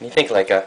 you think like a